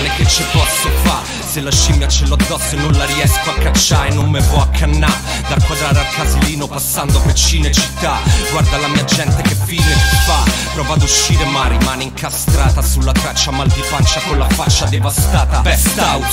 male che ci posso fa Se la scimmia ce l'ho addosso e non la riesco a cacciare Non me può accannà Dal quadrare al casilino passando per cine città Guarda la mia gente che fine fa. Prova ad uscire ma rimane incastrata Sulla traccia mal di pancia con la faccia devastata. Best out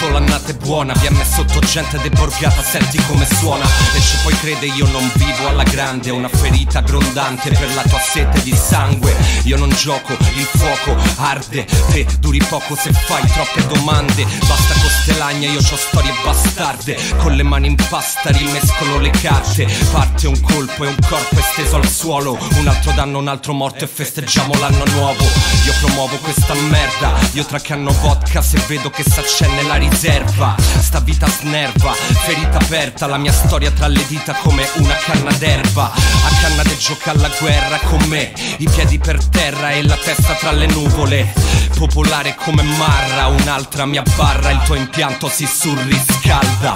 08 l'annata è buona. VM sotto gente deborgata Senti come suona. E se poi crede io non vivo alla grande. Una ferita grondante per la tua sete di sangue. Io non gioco, il fuoco arde Te duri poco se fai troppe domande Basta costellagna, io ho storie bastarde. Con le mani in pasta rimescolo le carte. Parte un colpo e un corpo esteso al suolo. Un altro danno, un altro morto e festeggiamo l'anno nuovo. Io promuovo questa merda. Io tra che hanno vodka se vedo che s'accende la riserva. Sta vita snerva, ferita aperta. La mia storia tra le dita come una canna d'erba. A canna de gioca alla guerra con me. I piedi per terra e la testa tra le nuvole Popolare come Marra, un'altra mia barra Il tuo impianto si surriscalda.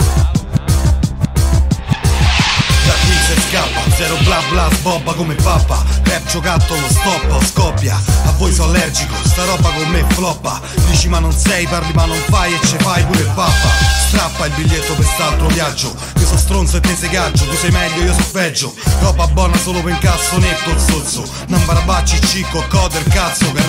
Da qui se scappa, zero bla bla sbobba come pappa. Rap giocattolo stoppa, scoppia. A voi sono allergico, sta roba con me floppa. Dici ma non sei, parli ma non fai e ce fai pure pappa. Strappa il biglietto per st'altro viaggio. Io so stronzo e te sei gaggio, tu sei meglio, io so peggio. Roba buona solo per incasso netto il zozzo Non barabacci, cicco, coder, cazzo che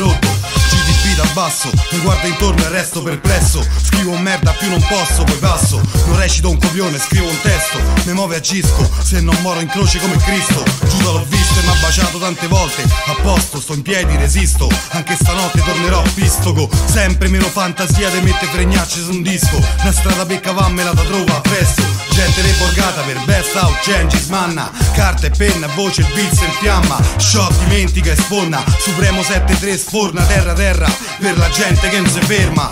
basso, mi guardo intorno e resto perplesso. Scrivo merda più non posso, poi passo Non recito un copione, scrivo un testo. Mi muove agisco, se non moro in croce come Cristo. Giuda l'ho visto e m'ha baciato tante volte. A posto, sto in piedi, resisto. Anche stanotte tornerò a pistoco Sempre meno fantasia di mette fregnacce su un disco. La strada per cavammela da trova presto Gente reborgata per best out, Gengis manna. Carta e penna, voce, il beat in fiamma. Shot dimentica e sforna Supremo 7-3 sforna terra terra. Per la gente che non si ferma.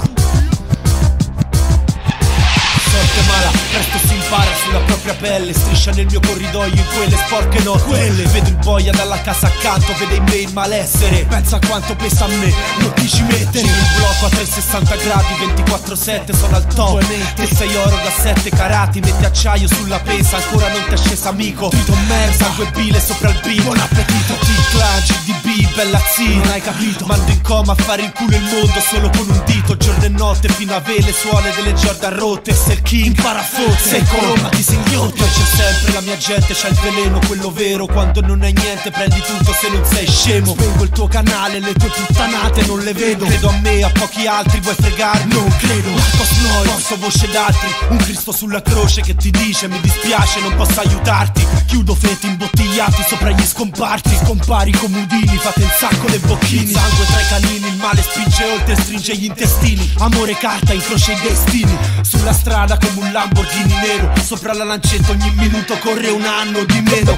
Sorte mala Presto si impara sulla propria pelle Striscia nel mio corridoio in quelle sporche no Quelle. Vedo il boia dalla casa accanto Vede in me il malessere. Pensa a quanto pesa a me Non ti ci mettere. Il blocco a 360 gradi 24-7 sono al top. Te sei oro da 7 carati Metti acciaio sulla pesa Ancora non ti è scesa amico. Vito merda Sangue bile sopra il bimo Buon appetito. T-Clan GDB Bella zia. Non hai capito. Mando in coma a fare in culo il mondo Solo con un dito. Giorno e notte Fino a vele suole delle Jordan rotte. Se il king. Impara a fotte Sei colomba ti singhiotto C'è sempre la mia gente C'ha il veleno quello vero Quando non hai niente Prendi tutto se non sei scemo. Spengo il tuo canale Le tue puttanate non le vedo. Credo a me A pochi altri vuoi fregarmi? Non credo. Marcos Noi Posso voce d'altri. Un Cristo sulla croce Che ti dice Mi dispiace Non posso aiutarti. Chiudo feti imbottigliati Sopra gli scomparti. Scompari come udini Fate il sacco le bocchini. Sangue tra i canini Il male spinge oltre Stringe gli intestini. Amore carta Incrocia i destini. Sulla strada come un Lamborghini nero. Sopra la lancetta ogni minuto corre un anno di meno